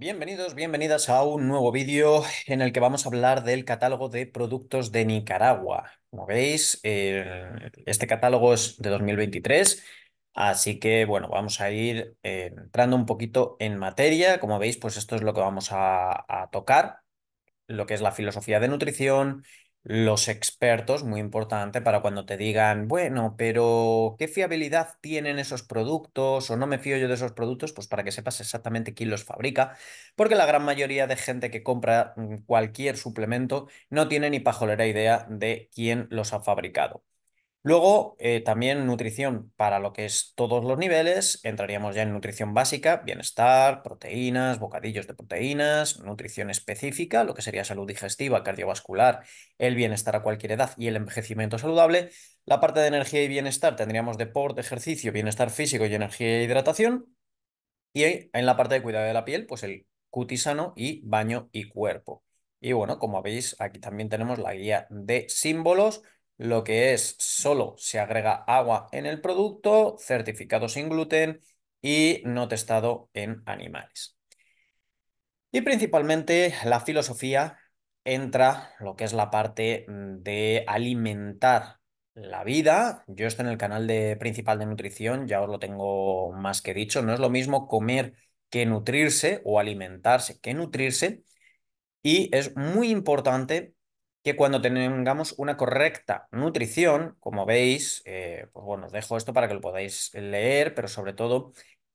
Bienvenidos, bienvenidas a un nuevo vídeo en el que vamos a hablar del catálogo de productos de Nicaragua. Como veis, eh, este catálogo es de 2023, así que bueno, vamos a ir eh, entrando un poquito en materia. Como veis, pues esto es lo que vamos a, a tocar, lo que es la filosofía de nutrición, los expertos, muy importante para cuando te digan, bueno, pero ¿qué fiabilidad tienen esos productos o no me fío yo de esos productos? Pues para que sepas exactamente quién los fabrica, porque la gran mayoría de gente que compra mm, cualquier suplemento no tiene ni pajolera idea de quién los ha fabricado. Luego, eh, también nutrición para lo que es todos los niveles. Entraríamos ya en nutrición básica, bienestar, proteínas, bocadillos de proteínas, nutrición específica, lo que sería salud digestiva, cardiovascular, el bienestar a cualquier edad y el envejecimiento saludable. La parte de energía y bienestar tendríamos deporte, ejercicio, bienestar físico y energía e hidratación. Y en la parte de cuidado de la piel, pues el cutisano y baño y cuerpo. Y bueno, como veis, aquí también tenemos la guía de símbolos lo que es solo se agrega agua en el producto, certificado sin gluten y no testado en animales. Y principalmente la filosofía entra lo que es la parte mm, de alimentar la vida. Yo estoy en el canal de principal de nutrición, ya os lo tengo más que dicho. No es lo mismo comer que nutrirse o alimentarse que nutrirse. Y es muy importante que cuando tengamos una correcta nutrición, como veis, eh, pues bueno, os dejo esto para que lo podáis leer, pero sobre todo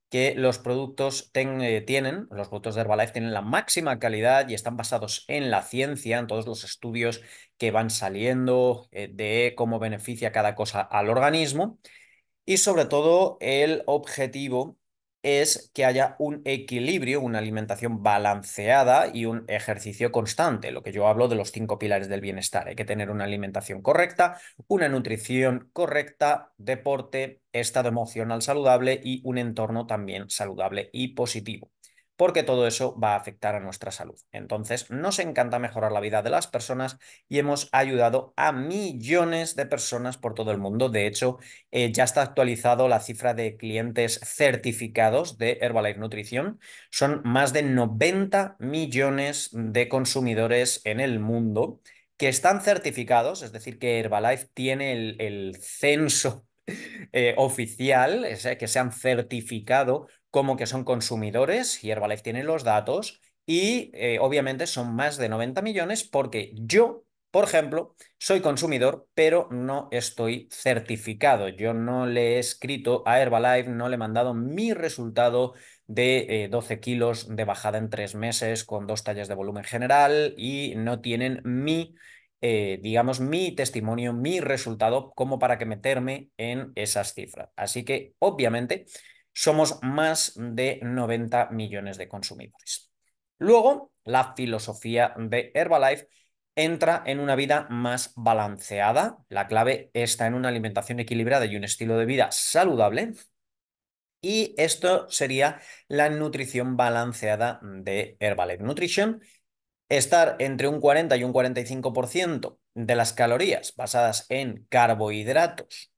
que los productos eh, tienen, los productos de Herbalife tienen la máxima calidad y están basados en la ciencia, en todos los estudios que van saliendo eh, de cómo beneficia cada cosa al organismo. Y sobre todo el objetivo es que haya un equilibrio, una alimentación balanceada y un ejercicio constante, lo que yo hablo de los cinco pilares del bienestar. Hay que tener una alimentación correcta, una nutrición correcta, deporte, estado emocional saludable y un entorno también saludable y positivo porque todo eso va a afectar a nuestra salud. Entonces, nos encanta mejorar la vida de las personas y hemos ayudado a millones de personas por todo el mundo. De hecho, eh, ya está actualizado la cifra de clientes certificados de Herbalife Nutrición. Son más de 90 millones de consumidores en el mundo que están certificados, es decir, que Herbalife tiene el, censo eh, oficial, que se han certificado como que son consumidores y Herbalife tiene los datos y eh, obviamente son más de 90 millones porque yo, por ejemplo, soy consumidor, pero no estoy certificado. Yo no le he escrito a Herbalife, no le he mandado mi resultado de 12 eh, kilos de bajada en tres meses con dos tallas de volumen general y no tienen mi... Eh, digamos, mi testimonio, mi resultado, como para que meterme en esas cifras. Así que, obviamente, somos más de 90 millones de consumidores. Luego, la filosofía de Herbalife entra en una vida más balanceada. La clave está en una alimentación equilibrada y un estilo de vida saludable. Y esto sería la nutrición balanceada de Herbalife Nutrition. Estar entre un 40 y un 45% de las calorías basadas en carbohidratos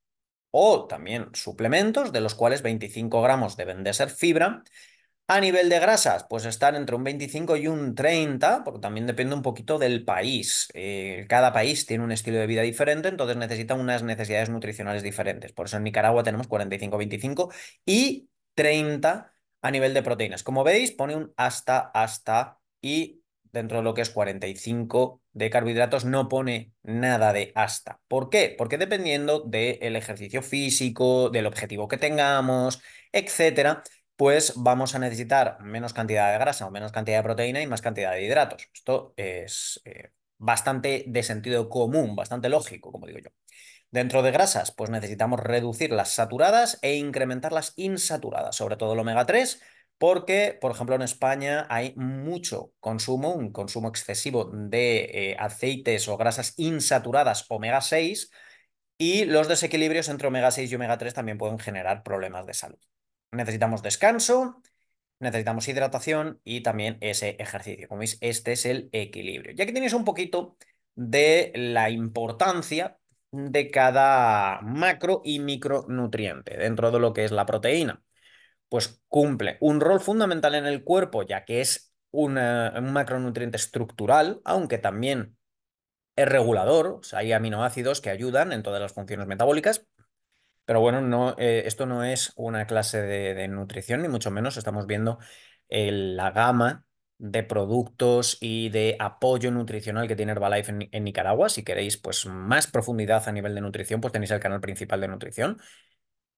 o también suplementos, de los cuales 25 gramos deben de ser fibra. A nivel de grasas, pues están entre un 25 y un 30, porque también depende un poquito del país. Eh, cada país tiene un estilo de vida diferente, entonces necesita unas necesidades nutricionales diferentes. Por eso en Nicaragua tenemos 45-25 y 30 a nivel de proteínas. Como veis, pone un hasta, hasta y dentro de lo que es 45 de carbohidratos no pone nada de hasta. ¿Por qué? Porque dependiendo del ejercicio físico, del objetivo que tengamos, etcétera, pues vamos a necesitar menos cantidad de grasa o menos cantidad de proteína y más cantidad de hidratos. Esto es eh, bastante de sentido común, bastante lógico, como digo yo. Dentro de grasas, pues necesitamos reducir las saturadas e incrementar las insaturadas, sobre todo el omega 3, porque, por ejemplo, en España hay mucho consumo, un consumo excesivo de eh, aceites o grasas insaturadas omega 6 y los desequilibrios entre omega 6 y omega 3 también pueden generar problemas de salud. Necesitamos descanso, necesitamos hidratación y también ese ejercicio. Como veis, este es el equilibrio. Ya que tenéis un poquito de la importancia de cada macro y micronutriente dentro de lo que es la proteína pues cumple un rol fundamental en el cuerpo, ya que es un macronutriente estructural, aunque también es regulador, hay aminoácidos que ayudan en todas las funciones metabólicas, pero bueno, no, eh, esto no es una clase de, nutrición, ni mucho menos. Estamos viendo el- la gama de productos y de apoyo nutricional que tiene Herbalife en, en Nicaragua. Si queréis pues, más profundidad a nivel de nutrición, pues tenéis el canal principal de nutrición.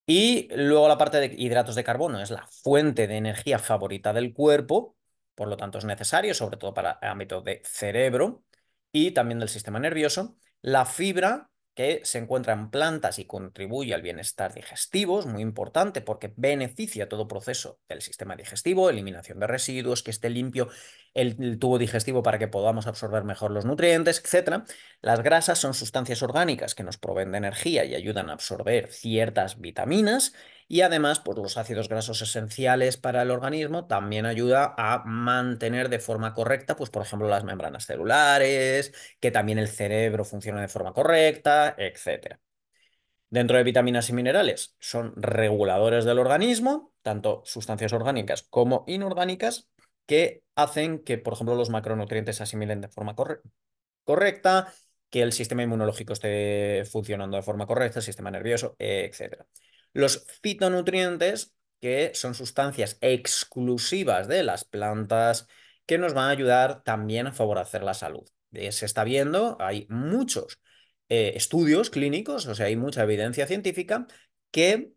Y luego la parte de hidratos de carbono es la fuente de energía favorita del cuerpo, por lo tanto es necesario, sobre todo para el ámbito de cerebro y también del sistema nervioso. La fibra que se encuentra en plantas y contribuye al bienestar digestivo, es muy importante porque beneficia todo proceso del sistema digestivo, eliminación de residuos, que esté limpio el, tubo digestivo para que podamos absorber mejor los nutrientes, etc. Las grasas son sustancias orgánicas que nos proveen de energía y ayudan a absorber ciertas vitaminas y además pues, los ácidos grasos esenciales para el organismo también ayuda a mantener de forma correcta, pues por ejemplo las membranas celulares, que también el cerebro funcione de forma correcta, etc. Dentro de vitaminas y minerales son reguladores del organismo, tanto sustancias orgánicas como inorgánicas, que hacen que, por ejemplo, los macronutrientes se asimilen de forma corre- correcta, que el sistema inmunológico esté funcionando de forma correcta, el sistema nervioso, etc. Los fitonutrientes, que son sustancias exclusivas de las plantas, que nos van a ayudar también a favorecer la salud. Eh, Se está viendo, hay muchos eh, estudios clínicos, o sea, hay mucha evidencia científica que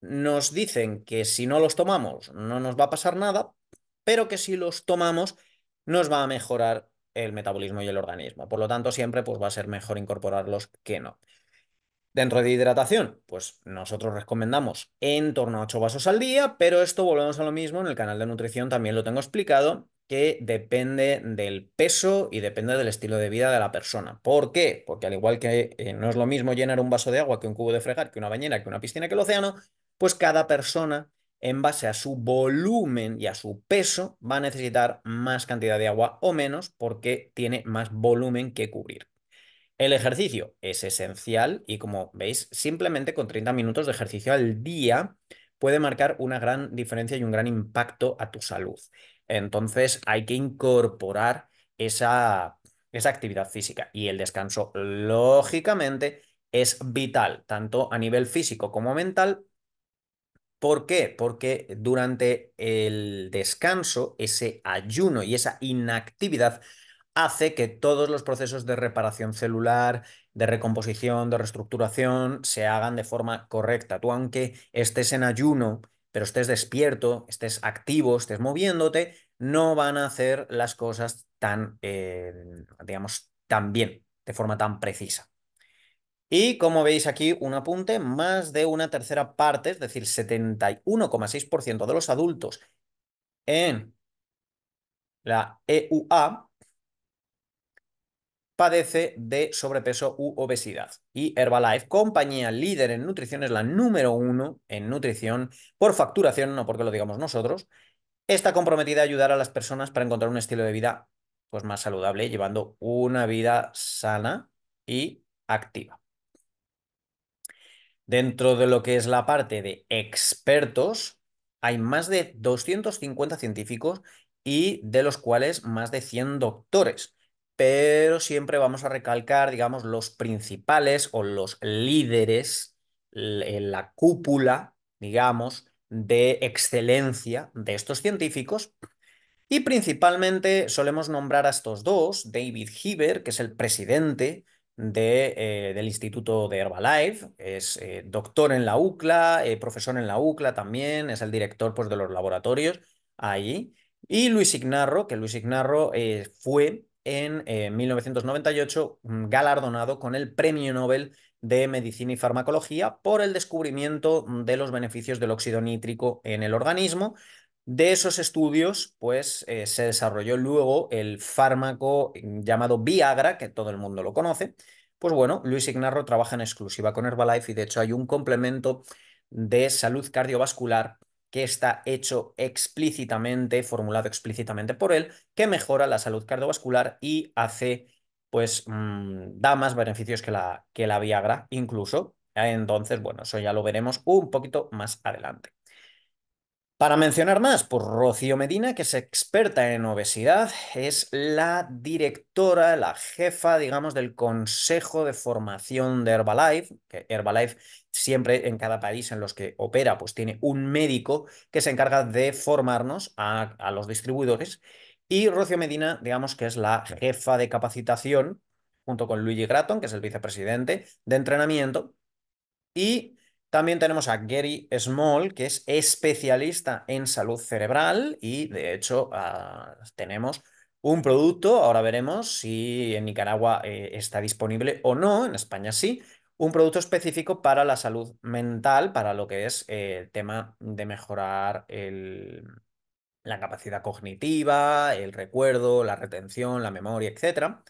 nos dicen que si no los tomamos no nos va a pasar nada, pero que si los tomamos nos va a mejorar el metabolismo y el organismo. Por lo tanto, siempre pues, va a ser mejor incorporarlos que no. Dentro de hidratación, pues nosotros recomendamos en torno a 8 vasos al día, pero esto volvemos a lo mismo, en el canal de nutrición también lo tengo explicado, que depende del peso y depende del estilo de vida de la persona. ¿Por qué? Porque al igual que eh, no es lo mismo llenar un vaso de agua que un cubo de fregar, que una bañera, que una piscina, que el océano, pues cada persona, en base a su volumen y a su peso, va a necesitar más cantidad de agua o menos porque tiene más volumen que cubrir. El ejercicio es esencial y como veis, simplemente con 30 minutos de ejercicio al día puede marcar una gran diferencia y un gran impacto a tu salud. Entonces hay que incorporar esa, esa actividad física y el descanso, lógicamente, es vital, tanto a nivel físico como mental. ¿Por qué? Porque durante el descanso, ese ayuno y esa inactividad hace que todos los procesos de reparación celular, de recomposición, de reestructuración se hagan de forma correcta. Tú, aunque estés en ayuno, pero estés despierto, estés activo, estés moviéndote, no van a hacer las cosas tan, eh, digamos, tan bien, de forma tan precisa. Y como veis aquí, un apunte, más de una tercera parte, es decir, 71,6% de los adultos en la EUA padece de sobrepeso u obesidad. Y Herbalife, compañía líder en nutrición, es la número uno en nutrición por facturación, no porque lo digamos nosotros, está comprometida a ayudar a las personas para encontrar un estilo de vida pues, más saludable, llevando una vida sana y activa. Dentro de lo que es la parte de expertos, hay más de 250 científicos y de los cuales más de 100 doctores. Pero siempre vamos a recalcar, digamos, los principales o los líderes la cúpula, digamos, de excelencia de estos científicos y principalmente solemos nombrar a estos dos, David Heber, que es el presidente de, eh, del Instituto de Herbalife, es eh, doctor en la UCLA, eh, profesor en la UCLA también, es el director pues, de los laboratorios allí, y Luis Ignarro, que Luis Ignarro fue en 1998 mm, galardonado con el Premio Nobel de Medicina y Farmacología por el descubrimiento de los beneficios del óxido nítrico en el organismo, de esos estudios, pues eh, se desarrolló luego el fármaco llamado Viagra, que todo el mundo lo conoce. Pues bueno, Luis Ignarro trabaja en exclusiva con Herbalife y de hecho hay un complemento de salud cardiovascular que está hecho explícitamente, formulado explícitamente por él, que mejora la salud cardiovascular y hace, pues, mmm, da más beneficios que la, que la Viagra incluso. Entonces, bueno, eso ya lo veremos un poquito más adelante. Para mencionar más, pues Rocío Medina, que es experta en obesidad, es la directora, la jefa, digamos, del Consejo de Formación de Herbalife, que Herbalife siempre en cada país en los que opera, pues tiene un médico que se encarga de formarnos a, a los distribuidores. Y Rocío Medina, digamos que es la jefa de capacitación, junto con Luigi Gratton, que es el vicepresidente de entrenamiento. Y también tenemos a Gary Small, que es especialista en salud cerebral y de hecho ah, tenemos un producto, ahora veremos si en Nicaragua eh, está disponible o no, en España sí, un producto específico para la salud mental, para lo que es eh, el tema de mejorar la capacidad cognitiva, el recuerdo, la retención, la memoria, etcétera.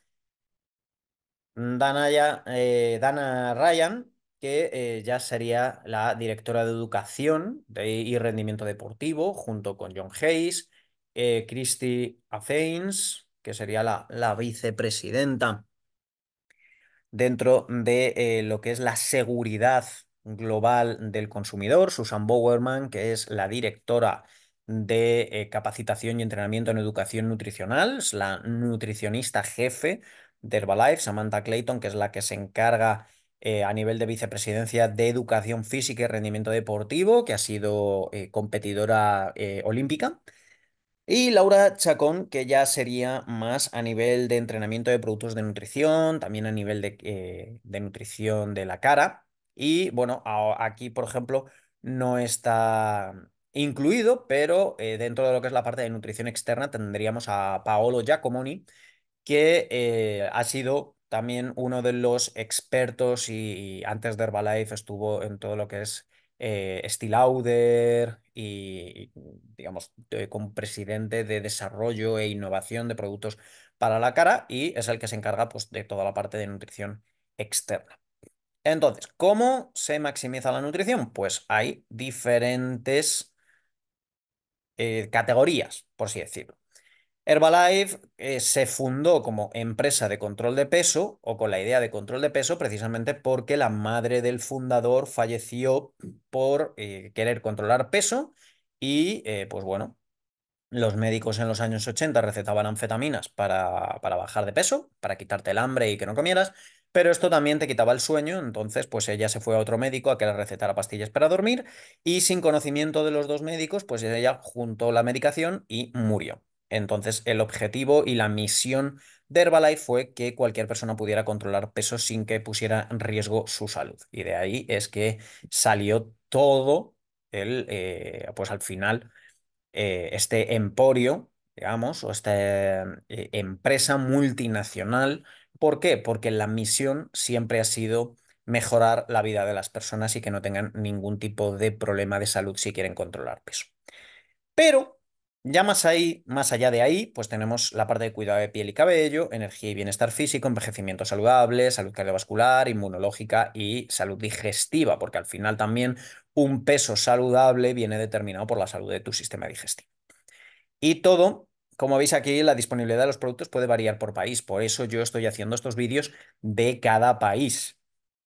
Dana, eh, Dana Ryan, que eh, ya sería la directora de educación y rendimiento deportivo, junto con John Hayes, eh, Christy Athens, que sería la, vicepresidenta dentro de eh, lo que es la seguridad global del consumidor, Susan Bowerman, que es la directora de capacitación y entrenamiento en educación nutricional, la nutricionista jefe de Herbalife, Samantha Clayton, que es la que se encarga eh, a nivel de vicepresidencia de educación física y rendimiento deportivo, que ha sido eh, competidora eh, olímpica. Y Laura Chacón, que ya sería más a nivel de entrenamiento de productos de nutrición, también a nivel de, de nutrición de la cara. Y bueno, aquí, por ejemplo, no está incluido, pero dentro de lo que es la parte de nutrición externa tendríamos a Paolo Giacomoni, que ha sido también uno de los expertos y, antes de Herbalife estuvo en todo lo que es eh, Estée Lauder y, digamos, de- como presidente de desarrollo e innovación de productos para la cara y es el que se encarga pues, de toda la parte de nutrición externa. Entonces, ¿cómo se maximiza la nutrición? Pues hay diferentes eh, categorías, por así decirlo. Herbalife eh, se fundó como empresa de control de peso o con la idea de control de peso precisamente porque la madre del fundador falleció por eh, querer controlar peso y eh, pues bueno, los médicos en los años 80 recetaban anfetaminas para, para bajar de peso, para quitarte el hambre y que no comieras, pero esto también te quitaba el sueño, entonces pues ella se fue a otro médico a que le recetara pastillas para dormir y sin conocimiento de los dos médicos, pues ella juntó la medicación y murió. Entonces el objetivo y la misión de Herbalife fue que cualquier persona pudiera controlar peso sin que pusiera en riesgo su salud. Y de ahí es que salió todo el, eh, pues al final eh, este emporio, digamos, o esta eh, empresa multinacional. ¿Por qué? Porque la misión siempre ha sido mejorar la vida de las personas y que no tengan ningún tipo de problema de salud si quieren controlar peso. Pero ya más ahí, más allá de ahí, pues tenemos la parte de cuidado de piel y cabello, energía y bienestar físico, envejecimiento saludable, salud cardiovascular, inmunológica y salud digestiva, porque al final también un peso saludable viene determinado por la salud de tu sistema digestivo. Y todo, como veis aquí, la disponibilidad de los productos puede variar por país, por eso yo estoy haciendo estos vídeos de cada país.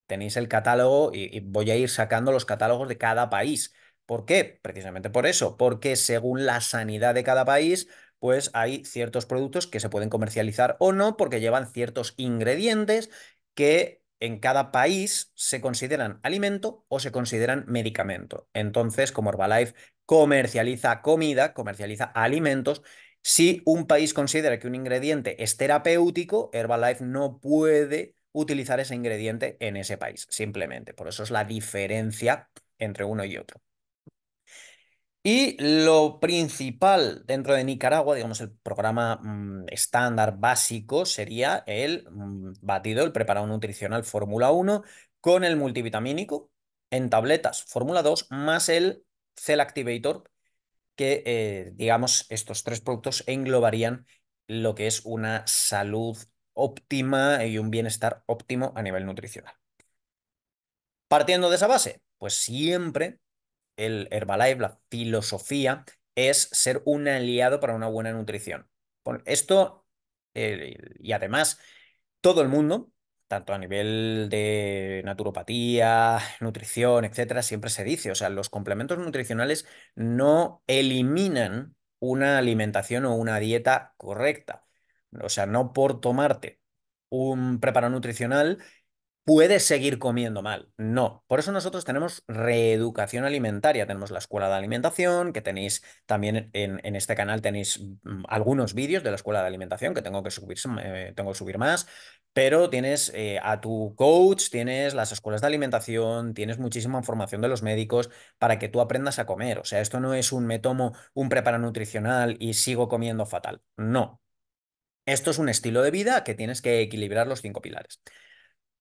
Tenéis el catálogo y, y voy a ir sacando los catálogos de cada país. ¿Por qué? Precisamente por eso, porque según la sanidad de cada país, pues hay ciertos productos que se pueden comercializar o no, porque llevan ciertos ingredientes que en cada país se consideran alimento o se consideran medicamento. Entonces, como Herbalife comercializa comida, comercializa alimentos, si un país considera que un ingrediente es terapéutico, Herbalife no puede utilizar ese ingrediente en ese país, simplemente. Por eso es la diferencia entre uno y otro. Y lo principal dentro de Nicaragua, digamos, el programa mm, estándar básico sería el mm, batido, el preparado nutricional Fórmula 1 con el multivitamínico en tabletas Fórmula 2 más el Cell Activator, que eh, digamos estos tres productos englobarían lo que es una salud óptima y un bienestar óptimo a nivel nutricional. Partiendo de esa base, pues siempre el Herbalife, la filosofía, es ser un aliado para una buena nutrición. Esto, y además, todo el mundo tanto a nivel de naturopatía, nutrición, etcétera, siempre se dice, o sea, los complementos nutricionales no eliminan una alimentación o una dieta correcta. O sea, no por tomarte un preparo nutricional puedes seguir comiendo mal. No. Por eso nosotros tenemos reeducación alimentaria. Tenemos la escuela de alimentación, que tenéis también en, en este canal tenéis mm, algunos vídeos de la escuela de alimentación, que tengo que subir, eh, tengo subir más. Pero tienes eh, a tu coach, tienes las escuelas de alimentación, tienes muchísima información de los médicos para que tú aprendas a comer. O sea, esto no es un me tomo un preparo nutricional y sigo comiendo fatal. No. Esto es un estilo de vida que tienes que equilibrar los cinco pilares.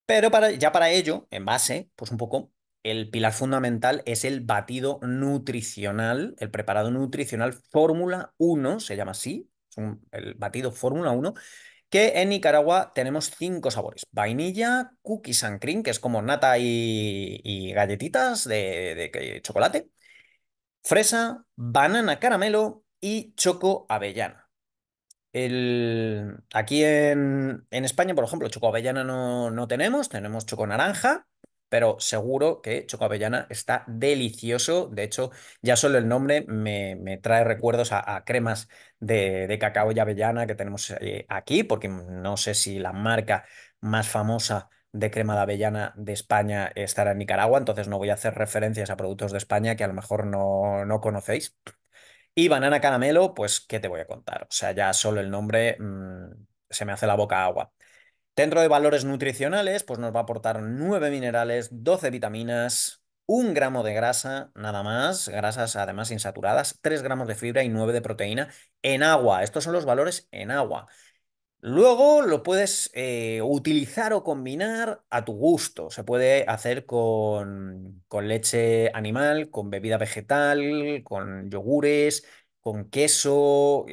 Pero para, ya para ello, en base, pues un poco, el pilar fundamental es el batido nutricional, el preparado nutricional Fórmula 1, se llama así, es el batido Fórmula 1, que en Nicaragua tenemos cinco sabores. Vainilla, cookies and cream, que es como nata y, galletitas de chocolate. Fresa, banana caramelo y choco avellana. El, aquí en, en, España, por ejemplo, choco avellana no, no tenemos, tenemos choco naranja, pero seguro que choco avellana está delicioso. De hecho, ya solo el nombre me, me trae recuerdos a, cremas de, de, cacao y avellana que tenemos eh, aquí, porque no sé si la marca más famosa de crema de avellana de España estará en Nicaragua, entonces no voy a hacer referencias a productos de España que a lo mejor no, no conocéis. Y banana caramelo, pues, ¿qué te voy a contar? O sea, ya solo el nombre mmm, se me hace la boca agua. Dentro de valores nutricionales, pues nos va a aportar 9 minerales, 12 vitaminas, 1 gramo de grasa, nada más, grasas además insaturadas, 3 gramos de fibra y 9 de proteína en agua. Estos son los valores en agua. Luego lo puedes eh, utilizar o combinar a tu gusto. Se puede hacer con, leche animal, con bebida vegetal, con yogures, con queso,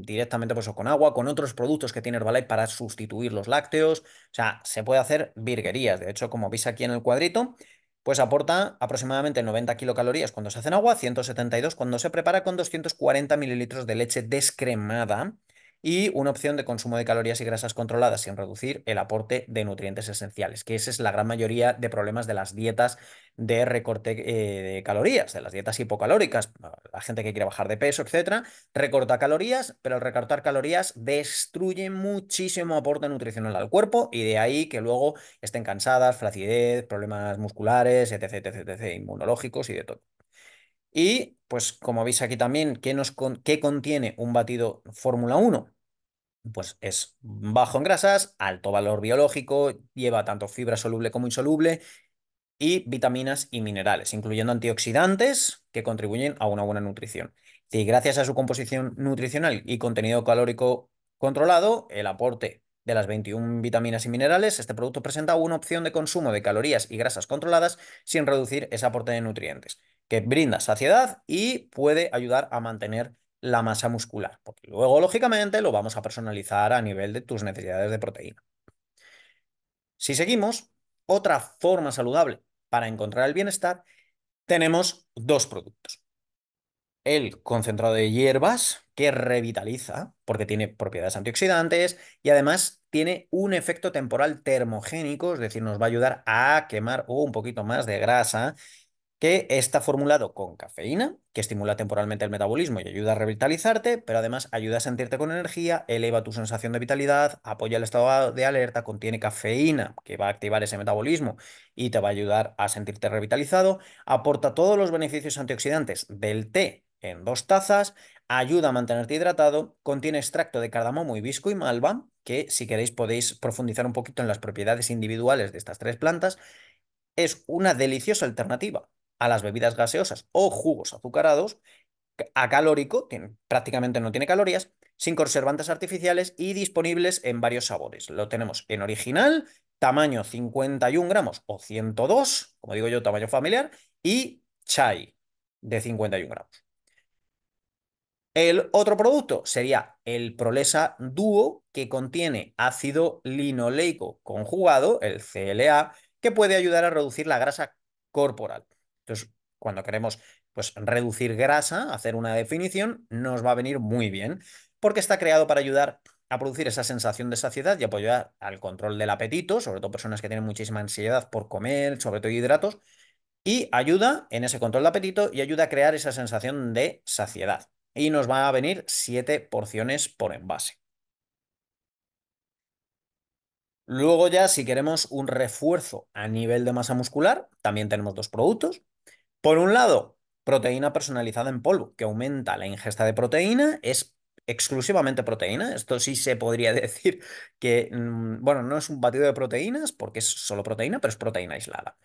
directamente pues, con agua, con otros productos que tiene Herbalife para sustituir los lácteos. O sea, se puede hacer virguerías. De hecho, como veis aquí en el cuadrito, pues aporta aproximadamente 90 kilocalorías cuando se hace en agua, 172 cuando se prepara con 240 mililitros de leche descremada y una opción de consumo de calorías y grasas controladas sin reducir el aporte de nutrientes esenciales, que esa es la gran mayoría de problemas de las dietas de recorte eh, de calorías, de las dietas hipocalóricas, la gente que quiere bajar de peso, etcétera, recorta calorías, pero al recortar calorías destruye muchísimo aporte nutricional al cuerpo y de ahí que luego estén cansadas, flacidez, problemas musculares, etc, etc, etc, inmunológicos y de todo. Y pues como veis aquí también, ¿qué, nos con ¿qué contiene un batido Fórmula 1? Pues es bajo en grasas, alto valor biológico, lleva tanto fibra soluble como insoluble y vitaminas y minerales, incluyendo antioxidantes que contribuyen a una buena nutrición. Y gracias a su composición nutricional y contenido calórico controlado, el aporte de las 21 vitaminas y minerales, este producto presenta una opción de consumo de calorías y grasas controladas sin reducir ese aporte de nutrientes que brinda saciedad y puede ayudar a mantener la masa muscular, porque luego, lógicamente, lo vamos a personalizar a nivel de tus necesidades de proteína. Si seguimos, otra forma saludable para encontrar el bienestar, tenemos dos productos. El concentrado de hierbas, que revitaliza, porque tiene propiedades antioxidantes y además tiene un efecto temporal termogénico, es decir, nos va a ayudar a quemar un poquito más de grasa que está formulado con cafeína, que estimula temporalmente el metabolismo y ayuda a revitalizarte, pero además ayuda a sentirte con energía, eleva tu sensación de vitalidad, apoya el estado de alerta, contiene cafeína, que va a activar ese metabolismo y te va a ayudar a sentirte revitalizado, aporta todos los beneficios antioxidantes del té en dos tazas, ayuda a mantenerte hidratado, contiene extracto de cardamomo, hibisco y malva, que si queréis podéis profundizar un poquito en las propiedades individuales de estas tres plantas, es una deliciosa alternativa a las bebidas gaseosas o jugos azucarados, acalórico, tiene, prácticamente no tiene calorías, sin conservantes artificiales y disponibles en varios sabores. Lo tenemos en original, tamaño 51 gramos o 102, como digo yo, tamaño familiar, y chai de 51 gramos. El otro producto sería el Prolesa Duo, que contiene ácido linoleico conjugado, el CLA, que puede ayudar a reducir la grasa corporal. Entonces, cuando queremos pues, reducir grasa, hacer una definición, nos va a venir muy bien, porque está creado para ayudar a producir esa sensación de saciedad y apoyar al control del apetito, sobre todo personas que tienen muchísima ansiedad por comer, sobre todo hidratos, y ayuda en ese control de apetito y ayuda a crear esa sensación de saciedad. Y nos va a venir 7 porciones por envase. Luego ya, si queremos un refuerzo a nivel de masa muscular, también tenemos dos productos. Por un lado, proteína personalizada en polvo, que aumenta la ingesta de proteína, es exclusivamente proteína. Esto sí se podría decir que, mm, bueno, no es un batido de proteínas porque es solo proteína, pero es proteína aislada.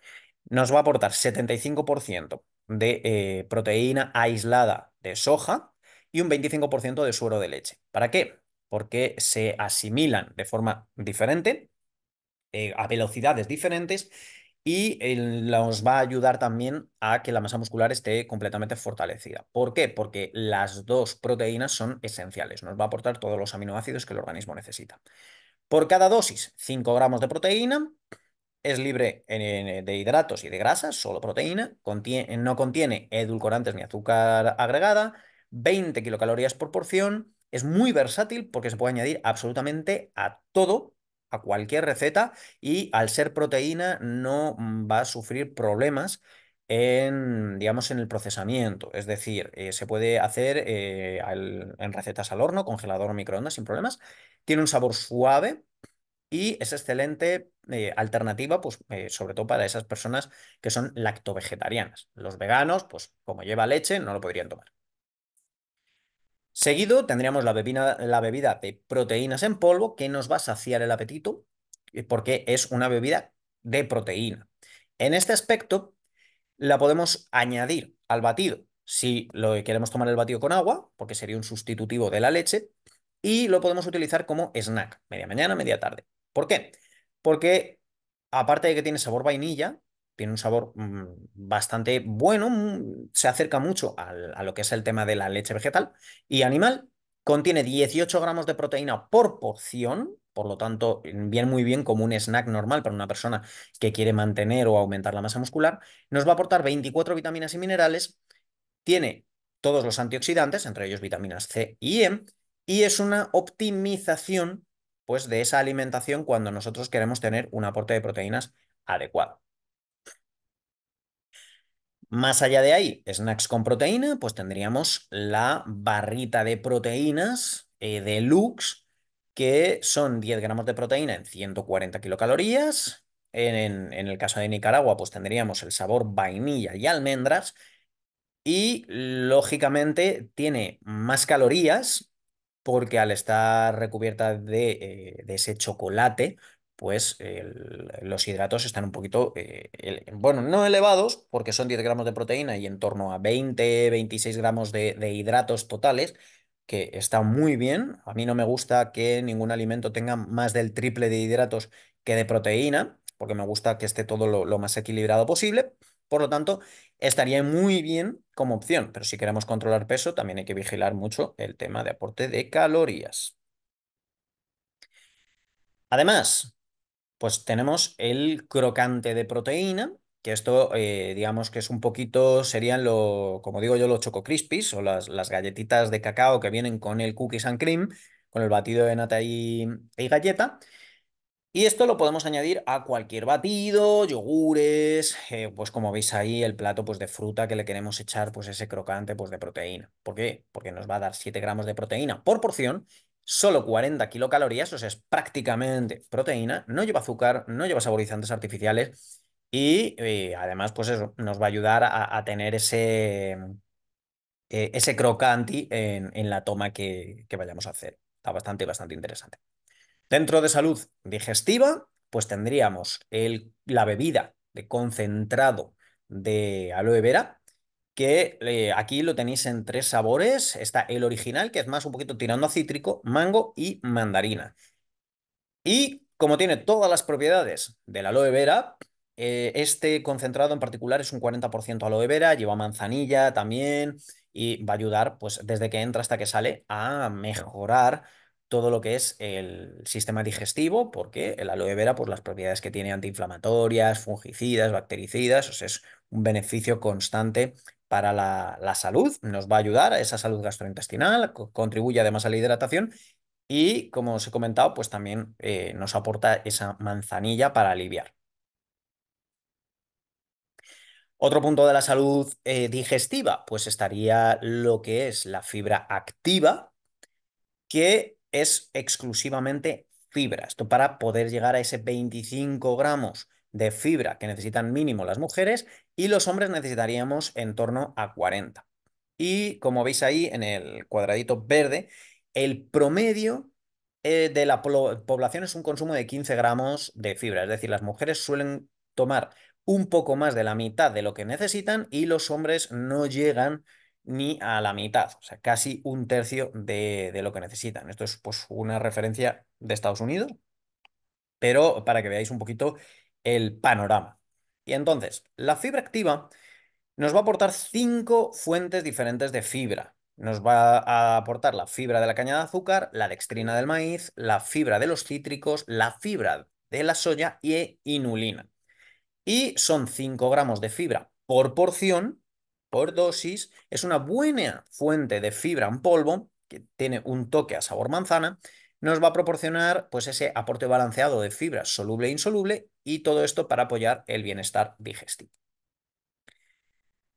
Nos va a aportar 75% de eh, proteína aislada de soja y un 25% de suero de leche. ¿Para qué? Porque se asimilan de forma diferente eh, a velocidades diferentes y nos va a ayudar también a que la masa muscular esté completamente fortalecida. ¿Por qué? Porque las dos proteínas son esenciales, nos va a aportar todos los aminoácidos que el organismo necesita. Por cada dosis, 5 gramos de proteína, es libre de hidratos y de grasas, solo proteína, no contiene edulcorantes ni azúcar agregada, 20 kilocalorías por porción, es muy versátil porque se puede añadir absolutamente a todo a cualquier receta y al ser proteína no mm, va a sufrir problemas en, digamos, en el procesamiento. Es decir, eh, se puede hacer eh, en recetas al horno, congelador microondas sin problemas. Tiene un sabor suave y es excelente eh, alternativa, pues, sobre todo para esas personas que son lactovegetarianas. Los veganos, pues como lleva leche, no lo podrían tomar. Seguido tendríamos la bebida, de proteínas en polvo que nos va a saciar el apetito eh, porque es una bebida de proteína. En este aspecto la podemos añadir al batido si lo queremos tomar el batido con agua, porque sería un sustitutivo de la leche, y lo podemos utilizar como snack, media mañana, media tarde. ¿Por qué? Porque aparte de que tiene sabor vainilla, tiene un sabor mm, bastante bueno, mm, se acerca mucho a lo que es el tema de la leche vegetal y animal. Contiene 18 gramos de proteína por porción, por lo tanto, viene muy bien como un snack normal para una persona que quiere mantener o aumentar la masa muscular. Nos va a aportar 24 vitaminas y minerales, tiene todos los antioxidantes, entre ellos vitaminas C y E, y es una optimización pues, de esa alimentación cuando nosotros queremos tener un aporte de proteínas adecuado. Más allá de ahí, snacks con proteína, pues tendríamos la barrita de proteínas eh, deluxe, que son 10 gramos de proteína en 140 kilocalorías. En, en, el caso de Nicaragua, pues tendríamos el sabor vainilla y almendras. Y lógicamente tiene más calorías porque al estar recubierta de, eh, de ese chocolate, pues los hidratos están un poquito, eh, bueno, no elevados, porque son 10 gramos de proteína y en torno a 20, 26 gramos de, hidratos totales, que está muy bien. A mí no me gusta que ningún alimento tenga más del triple de hidratos que de proteína, porque me gusta que esté todo lo, lo más equilibrado posible. Por lo tanto, estaría muy bien como opción, pero si queremos controlar peso, también hay que vigilar mucho el tema de aporte de calorías. Además, pues tenemos el crocante de proteína, que esto, eh, digamos que es un poquito, serían lo, como digo yo, los Choco Crispies o las, las, galletitas de cacao que vienen con el cookies and cream, con el batido de nata y, y galleta. Y esto lo podemos añadir a cualquier batido, yogures, eh, pues como veis ahí el plato pues de fruta que le queremos echar pues ese crocante pues de proteína. ¿Por qué? Porque nos va a dar 7 gramos de proteína por porción solo 40 kilocalorías, o sea, es prácticamente proteína, no lleva azúcar, no lleva saborizantes artificiales y, eh, además, pues eso, nos va a ayudar a, tener ese, eh, ese crocante en, la toma que, vayamos a hacer. Está bastante, bastante interesante. Dentro de salud digestiva, pues tendríamos el, la bebida de concentrado de aloe vera, que eh, aquí lo tenéis en tres sabores. Está el original, que es más un poquito tirando a cítrico, mango y mandarina. Y como tiene todas las propiedades del aloe vera, eh, este concentrado en particular es un 40% aloe vera, lleva manzanilla también y va a ayudar, pues desde que entra hasta que sale, a mejorar todo lo que es el sistema digestivo, porque el aloe vera, pues las propiedades que tiene antiinflamatorias, fungicidas, bactericidas, es un beneficio constante para la, salud, nos va a ayudar a esa salud gastrointestinal, contribuye además a la hidratación Y como os he comentado, pues también eh, nos aporta esa manzanilla para aliviar. Otro punto de la salud eh, digestiva, pues estaría lo que es la fibra activa, que es exclusivamente fibra. Esto para poder llegar a ese 25 gramos de fibra que necesitan mínimo las mujeres y los hombres necesitaríamos en torno a 40. Y como veis ahí en el cuadradito verde, el promedio eh, de la población es un consumo de 15 gramos de fibra. Es decir, las mujeres suelen tomar un poco más de la mitad de lo que necesitan y los hombres no llegan ni a la mitad, o sea, casi un tercio de, de lo que necesitan. Esto es pues una referencia de Estados Unidos, pero para que veáis un poquito el panorama. Y entonces, la fibra activa nos va a aportar cinco fuentes diferentes de fibra. Nos va a aportar la fibra de la caña de azúcar, la dextrina del maíz, la fibra de los cítricos, la fibra de la soya y inulina. Y son 5 gramos de fibra por porción, por dosis. Es una buena fuente de fibra en polvo, que tiene un toque a sabor manzana. Nos va a proporcionar pues, ese aporte balanceado de fibra soluble e insoluble y todo esto para apoyar el bienestar digestivo.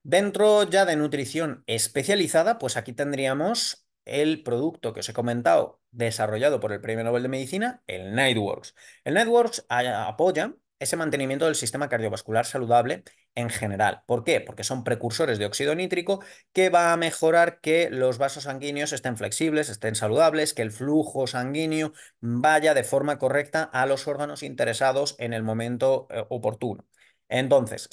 Dentro ya de nutrición especializada, pues aquí tendríamos el producto que os he comentado, desarrollado por el Premio Nobel de Medicina, el Nightworks. El Nightworks apoya ese mantenimiento del sistema cardiovascular saludable en general. ¿Por qué? Porque son precursores de óxido nítrico que va a mejorar que los vasos sanguíneos estén flexibles, estén saludables, que el flujo sanguíneo vaya de forma correcta a los órganos interesados en el momento eh, oportuno. Entonces,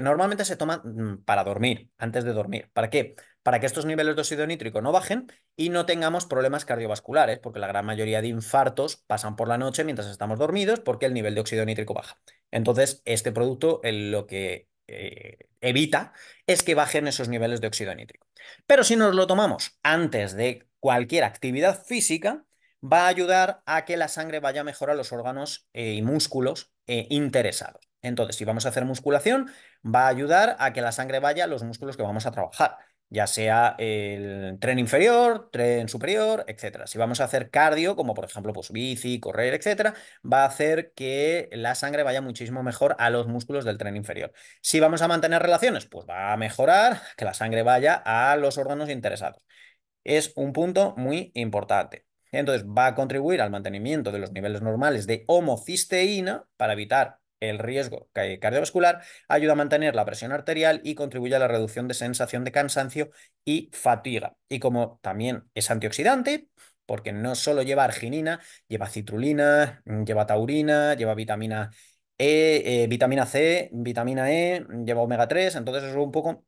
normalmente se toma mm, para dormir, antes de dormir. ¿Para qué? Para que estos niveles de óxido nítrico no bajen y no tengamos problemas cardiovasculares, porque la gran mayoría de infartos pasan por la noche mientras estamos dormidos porque el nivel de óxido nítrico baja. Entonces, este producto lo que eh, evita es que bajen esos niveles de óxido nítrico. Pero si nos lo tomamos antes de cualquier actividad física, va a ayudar a que la sangre vaya mejor a los órganos eh, y músculos eh, interesados. Entonces, si vamos a hacer musculación, va a ayudar a que la sangre vaya a los músculos que vamos a trabajar, ya sea el tren inferior, tren superior, etcétera. Si vamos a hacer cardio, como por ejemplo pues, bici, correr, etcétera, va a hacer que la sangre vaya muchísimo mejor a los músculos del tren inferior. Si vamos a mantener relaciones, pues va a mejorar que la sangre vaya a los órganos interesados. Es un punto muy importante. Entonces, va a contribuir al mantenimiento de los niveles normales de homocisteína para evitar el riesgo cardiovascular, ayuda a mantener la presión arterial y contribuye a la reducción de sensación de cansancio y fatiga. Y como también es antioxidante, porque no solo lleva arginina, lleva citrulina, lleva taurina, lleva vitamina E, eh, vitamina C, vitamina E, lleva omega 3, entonces es un poco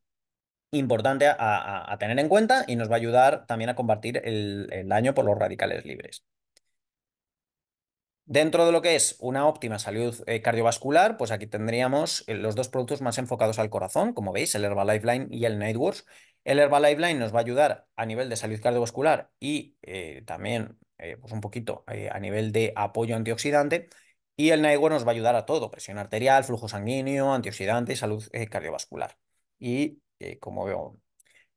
importante a, tener en cuenta y nos va a ayudar también a combatir el daño por los radicales libres. Dentro de lo que es una óptima salud eh, cardiovascular, pues aquí tendríamos eh, los dos productos más enfocados al corazón, como veis, el Herbalife Line y el Nightworks. El Herbalife Line nos va a ayudar a nivel de salud cardiovascular y eh, también pues un poquito a nivel de apoyo antioxidante. Y el Nightworks nos va a ayudar a todo, presión arterial, flujo sanguíneo, antioxidante y salud cardiovascular. Y como veo,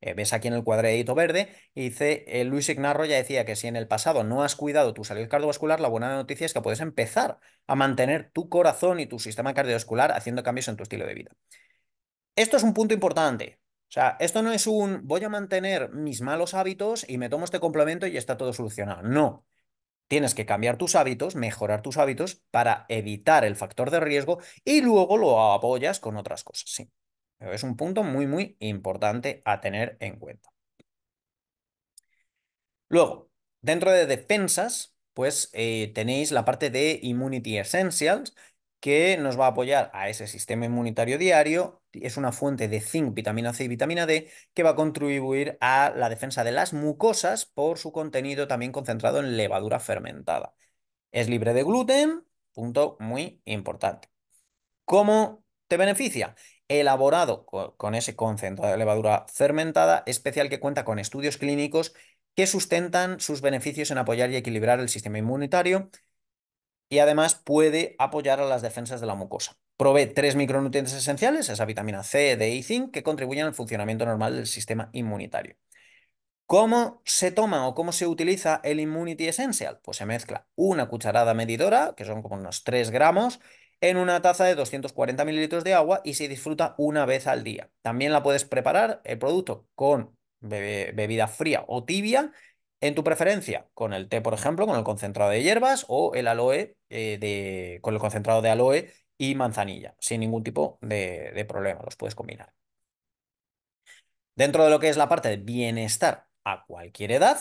eh, ves aquí en el cuadradito verde, y dice, eh, Luis Ignarro ya decía que si en el pasado no has cuidado tu salud cardiovascular, la buena noticia es que puedes empezar a mantener tu corazón y tu sistema cardiovascular haciendo cambios en tu estilo de vida. Esto es un punto importante. O sea, esto no es un voy a mantener mis malos hábitos y me tomo este complemento y está todo solucionado. No. Tienes que cambiar tus hábitos, mejorar tus hábitos para evitar el factor de riesgo y luego lo apoyas con otras cosas. Sí. Es un punto muy, muy importante a tener en cuenta. Luego, dentro de defensas, pues eh, tenéis la parte de Immunity Essentials, que nos va a apoyar a ese sistema inmunitario diario. Es una fuente de zinc, vitamina C y vitamina D que va a contribuir a la defensa de las mucosas por su contenido también concentrado en levadura fermentada. Es libre de gluten, punto muy importante. ¿Cómo te beneficia? Elaborado con ese concentrado de levadura fermentada especial que cuenta con estudios clínicos que sustentan sus beneficios en apoyar y equilibrar el sistema inmunitario y además puede apoyar a las defensas de la mucosa. Provee tres micronutrientes esenciales, esa vitamina C, D y zinc, que contribuyen al funcionamiento normal del sistema inmunitario. ¿Cómo se toma o cómo se utiliza el Immunity Essential? Pues se mezcla una cucharada medidora, que son como unos 3 gramos, en una taza de 240 mililitros de agua y se disfruta una vez al día. También la puedes preparar el producto con bebida fría o tibia, en tu preferencia, con el té, por ejemplo, con el concentrado de hierbas o el aloe eh, de, con el concentrado de aloe y manzanilla, sin ningún tipo de, problema, los puedes combinar. Dentro de lo que es la parte de bienestar a cualquier edad,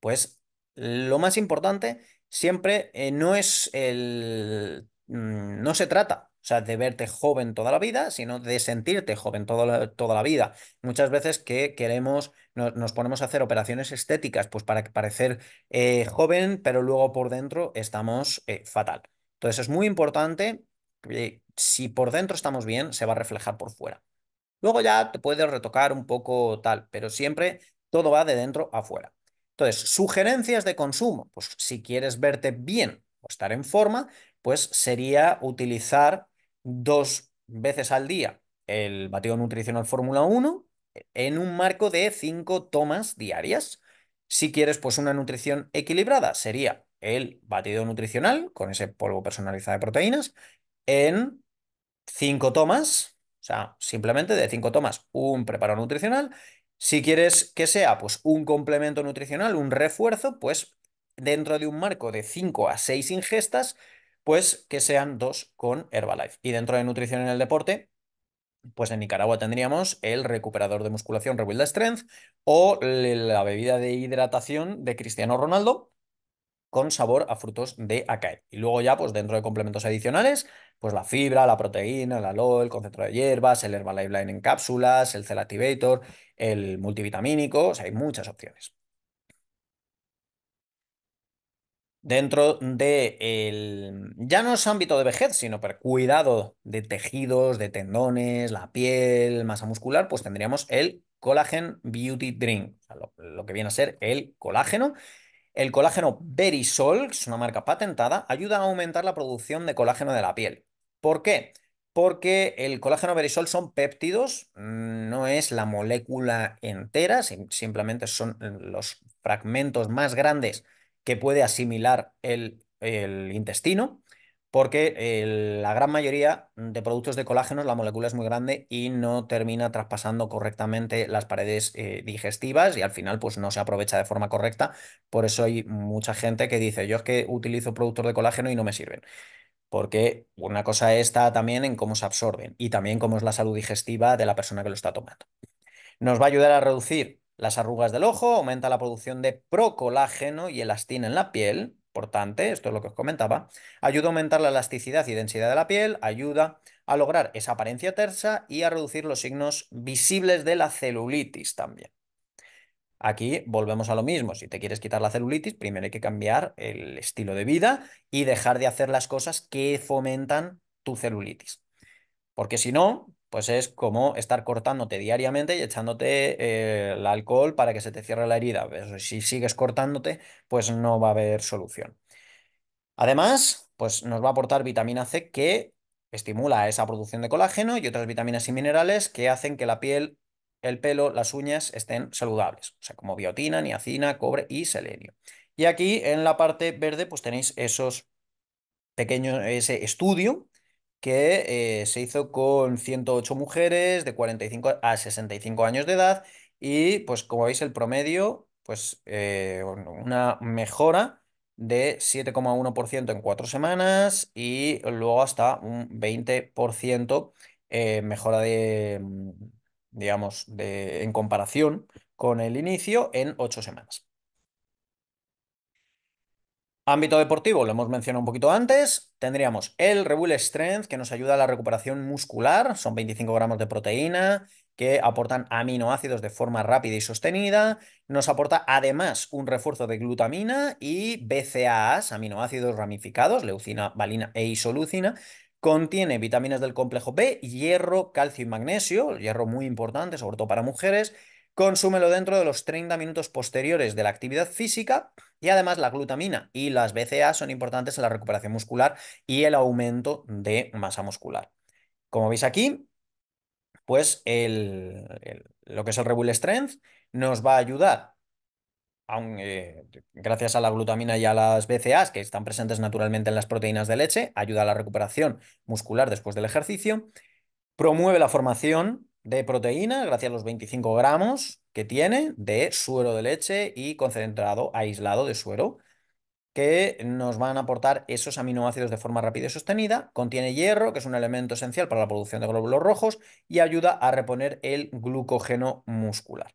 pues lo más importante siempre eh, no es el... Mm, no se trata, o sea, de verte joven toda la vida, sino de sentirte joven toda la, toda la vida. Muchas veces que queremos, nos ponemos a hacer operaciones estéticas, pues para parecer eh, joven, pero luego por dentro estamos eh, fatal. Entonces es muy importante, si por dentro estamos bien, se va a reflejar por fuera. Luego ya te puedes retocar un poco tal, pero siempre todo va de dentro a afuera. Entonces, sugerencias de consumo. Pues si quieres verte bien o estar en forma, pues sería utilizar dos veces al día el batido nutricional Fórmula 1 en un marco de cinco tomas diarias. Si quieres pues una nutrición equilibrada, sería el batido nutricional con ese polvo personalizado de proteínas en cinco tomas o sea, simplemente de cinco tomas un preparo nutricional. Si quieres que sea pues un complemento nutricional, un refuerzo, pues dentro de un marco de 5 a 6 ingestas, pues que sean dos con Herbalife. Y dentro de nutrición en el deporte, pues en Nicaragua tendríamos el recuperador de musculación Rebuild Strength o la bebida de hidratación de Cristiano Ronaldo, con sabor a frutos de acai. Y luego ya, pues dentro de complementos adicionales, pues la fibra, la proteína, el aloe, el concentrado de hierbas, el Herbalife Line en cápsulas, el Celactivator, el multivitamínico, o sea, hay muchas opciones. Dentro de el, ya no es ámbito de vejez, sino para cuidado de tejidos, de tendones, la piel, masa muscular, pues tendríamos el Collagen Beauty Drink, lo que viene a ser el colágeno el colágeno Verisol, que es una marca patentada, ayuda a aumentar la producción de colágeno de la piel. ¿Por qué? Porque el colágeno Verisol son péptidos, mm, no es la molécula entera, simplemente son los fragmentos más grandes que puede asimilar el, el intestino porque la gran mayoría de productos de colágeno la molécula es muy grande y no termina traspasando correctamente las paredes eh, digestivas y al final pues no se aprovecha de forma correcta. Por eso hay mucha gente que dice, yo es que utilizo productos de colágeno y no me sirven. Porque una cosa está también en cómo se absorben y también cómo es la salud digestiva de la persona que lo está tomando. Nos va a ayudar a reducir las arrugas del ojo, aumenta la producción de procolágeno y elastina en la piel, importante, esto es lo que os comentaba, ayuda a aumentar la elasticidad y densidad de la piel, ayuda a lograr esa apariencia tersa y a reducir los signos visibles de la celulitis también. Aquí volvemos a lo mismo, si te quieres quitar la celulitis, primero hay que cambiar el estilo de vida y dejar de hacer las cosas que fomentan tu celulitis. Porque si no, pues es como estar cortándote diariamente y echándote eh, el alcohol para que se te cierre la herida. si sigues cortándote, pues no va a haber solución. Además, pues nos va a aportar vitamina C que estimula esa producción de colágeno y otras vitaminas y minerales que hacen que la piel, el pelo, las uñas estén saludables, o sea, como biotina, niacina, cobre y selenio. Y aquí en la parte verde pues tenéis esos pequeños, ese estudio que eh, se hizo con 108 mujeres de 45 a 65 años de edad y pues como veis el promedio, pues eh, una mejora de 7,1% en cuatro semanas y luego hasta un 20% eh, mejora de, mm, digamos, de, en comparación con el inicio en ocho semanas. Ámbito deportivo, lo hemos mencionado un poquito antes. Tendríamos el Rebuild Strength, que nos ayuda a la recuperación muscular. Son 25 gramos de proteína que aportan aminoácidos de forma rápida y sostenida. Nos aporta además un refuerzo de glutamina y BCAAs, aminoácidos ramificados, leucina, valina e isoleucina. Contiene vitaminas del complejo B, hierro, calcio y magnesio, hierro muy importante, sobre todo para mujeres. Consúmelo dentro de los 30 minutos posteriores de la actividad física y además la glutamina y las BCA son importantes en la recuperación muscular y el aumento de masa muscular. Como veis aquí, pues lo que es el Rebuild Strength nos va a ayudar eh, gracias a la glutamina y a las BCAAs que están presentes naturalmente en las proteínas de leche, ayuda a la recuperación muscular después del ejercicio. Promueve la formación de proteína gracias a los 25 gramos que tiene de suero de leche y concentrado aislado de suero que nos van a aportar esos aminoácidos de forma rápida y sostenida. Contiene hierro, que es un elemento esencial para la producción de glóbulos rojos y ayuda a reponer el glucógeno muscular.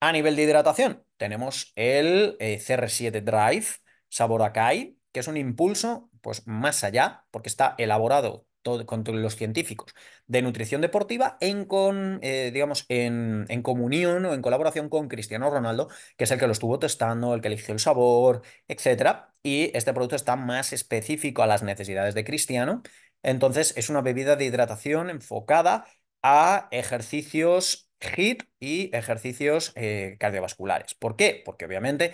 A nivel de hidratación, tenemos el eh, CR7 Drive Sabor Akai, que es un impulso pues, más allá, porque está elaborado con los científicos de nutrición deportiva en, con, eh, digamos, en, en, comunión o en colaboración con Cristiano Ronaldo, que es el que lo estuvo testando, el que eligió el sabor, etc. Y este producto está más específico a las necesidades de Cristiano. Entonces es una bebida de hidratación enfocada a ejercicios HIIT y ejercicios eh, cardiovasculares. ¿Por qué? Porque obviamente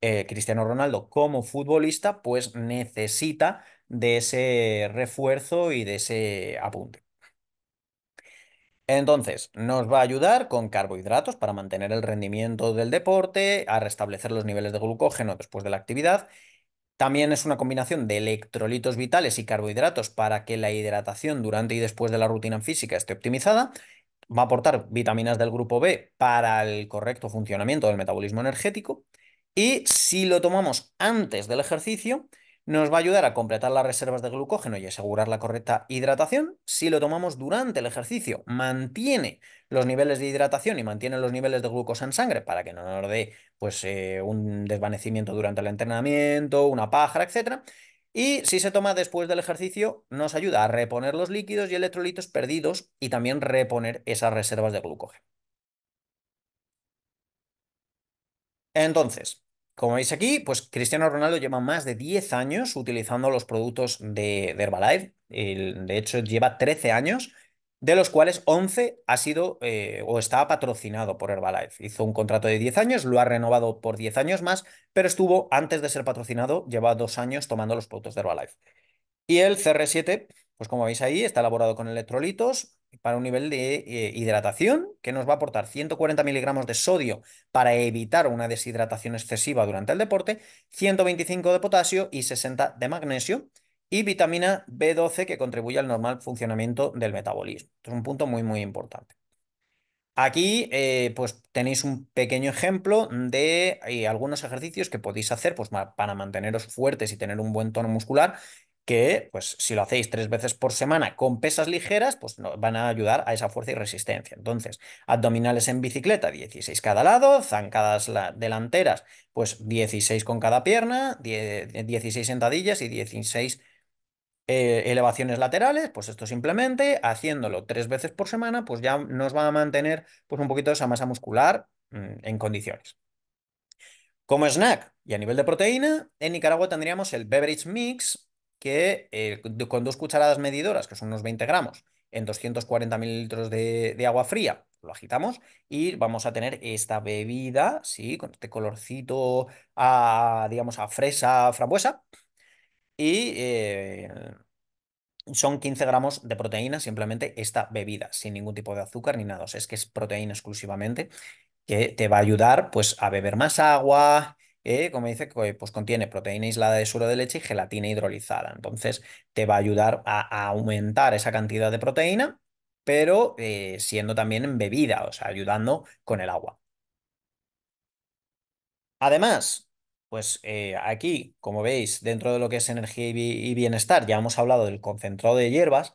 eh, Cristiano Ronaldo como futbolista pues necesita de ese refuerzo y de ese apunte. Entonces, nos va a ayudar con carbohidratos para mantener el rendimiento del deporte, a restablecer los niveles de glucógeno después de la actividad. También es una combinación de electrolitos vitales y carbohidratos para que la hidratación durante y después de la rutina física esté optimizada. Va a aportar vitaminas del grupo B para el correcto funcionamiento del metabolismo energético. Y si lo tomamos antes del ejercicio, nos va a ayudar a completar las reservas de glucógeno y asegurar la correcta hidratación. Si lo tomamos durante el ejercicio, mantiene los niveles de hidratación y mantiene los niveles de glucosa en sangre para que no nos dé pues, eh, un desvanecimiento durante el entrenamiento, una pájara, etc. Y si se toma después del ejercicio, nos ayuda a reponer los líquidos y electrolitos perdidos y también reponer esas reservas de glucógeno. Entonces, como veis aquí, pues Cristiano Ronaldo lleva más de 10 años utilizando los productos de, Herbalife. de hecho, lleva 13 años, de los cuales 11 ha sido eh, o está patrocinado por Herbalife. Hizo un contrato de 10 años, lo ha renovado por 10 años más, pero estuvo, antes de ser patrocinado, lleva dos años tomando los productos de Herbalife. Y el CR7, pues como veis ahí, está elaborado con electrolitos, para un nivel de eh, hidratación que nos va a aportar 140 miligramos de sodio para evitar una deshidratación excesiva durante el deporte, 125 de potasio y 60 de magnesio y vitamina B12 que contribuye al normal funcionamiento del metabolismo. Esto es un punto muy, muy importante. Aquí eh, pues tenéis un pequeño ejemplo de eh, algunos ejercicios que podéis hacer pues, para manteneros fuertes y tener un buen tono muscular que, pues, si lo hacéis tres veces por semana con pesas ligeras, pues nos van a ayudar a esa fuerza y resistencia. Entonces, abdominales en bicicleta, 16 cada lado, zancadas delanteras, pues 16 con cada pierna, 16 sentadillas y 16 eh, elevaciones laterales, pues esto simplemente haciéndolo tres veces por semana, pues ya nos va a mantener pues un poquito esa masa muscular mm, en condiciones. Como snack y a nivel de proteína, en Nicaragua tendríamos el Beverage Mix, que eh, con dos cucharadas medidoras, que son unos 20 gramos, en 240 mililitros de, agua fría, lo agitamos y vamos a tener esta bebida, ¿sí? Con este colorcito a, digamos, a fresa, frambuesa. Y eh, son 15 gramos de proteína simplemente esta bebida, sin ningún tipo de azúcar ni nada. O sea, es que es proteína exclusivamente que te va a ayudar pues a beber más agua, como dice, pues contiene proteína aislada de suero de leche y gelatina hidrolizada. Entonces te va a ayudar a, aumentar esa cantidad de proteína, pero eh, siendo también en bebida, o sea, ayudando con el agua. Además, pues eh, aquí, como veis, dentro de lo que es energía y bienestar, ya hemos hablado del concentrado de hierbas,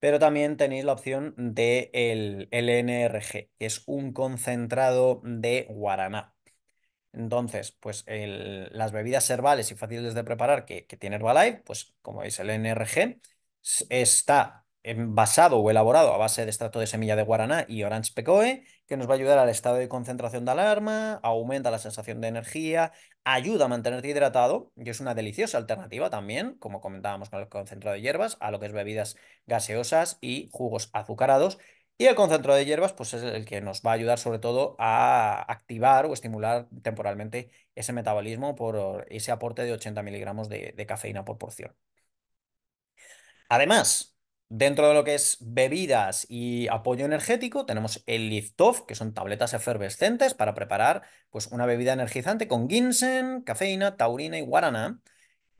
pero también tenéis la opción del el LNRG, que es un concentrado de guaraná. Entonces, pues las bebidas herbales y fáciles de preparar que, tiene Herbalife, pues como veis el NRG, está basado o elaborado a base de extracto de semilla de guaraná y orange pecoe, que nos va a ayudar al estado de concentración de alarma, aumenta la sensación de energía, ayuda a mantenerte hidratado y es una deliciosa alternativa también, como comentábamos con el concentrado de hierbas, a lo que es bebidas gaseosas y jugos azucarados y el concentrado de hierbas, pues es el que nos va a ayudar sobre todo a activar o estimular temporalmente ese metabolismo por ese aporte de 80 miligramos de, cafeína por porción. Además, Dentro de lo que es bebidas y apoyo energético, tenemos el Lift-Off, que son tabletas efervescentes para preparar pues, una bebida energizante con ginseng, cafeína, taurina y guaraná.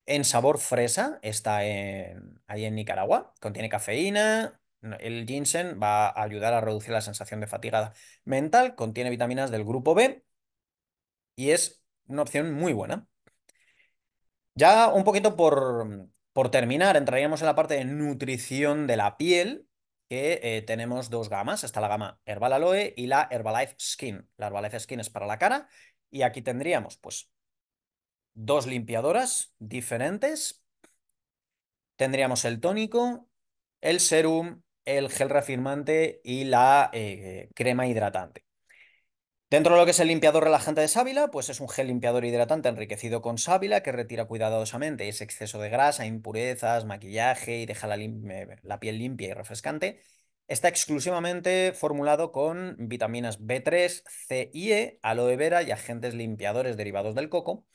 En sabor fresa, está en, ahí en Nicaragua. Contiene cafeína. El ginseng va a ayudar a reducir la sensación de fatiga mental. Contiene vitaminas del grupo B y es una opción muy buena. Ya un poquito por, por terminar, entraríamos en la parte de nutrición de la piel, que eh, tenemos dos gamas. Está la gama Herbal Aloe y la Herbalife Skin. La Herbalife Skin es para la cara y aquí tendríamos pues dos limpiadoras diferentes. Tendríamos el tónico, el serum, el gel reafirmante y la eh, crema hidratante. Dentro de lo que es el limpiador relajante de sábila, pues es un gel limpiador hidratante enriquecido con sábila que retira cuidadosamente ese exceso de grasa, impurezas, maquillaje y deja la, la piel limpia y refrescante. Está exclusivamente formulado con vitaminas B3, C y E, aloe vera y agentes limpiadores derivados del coco.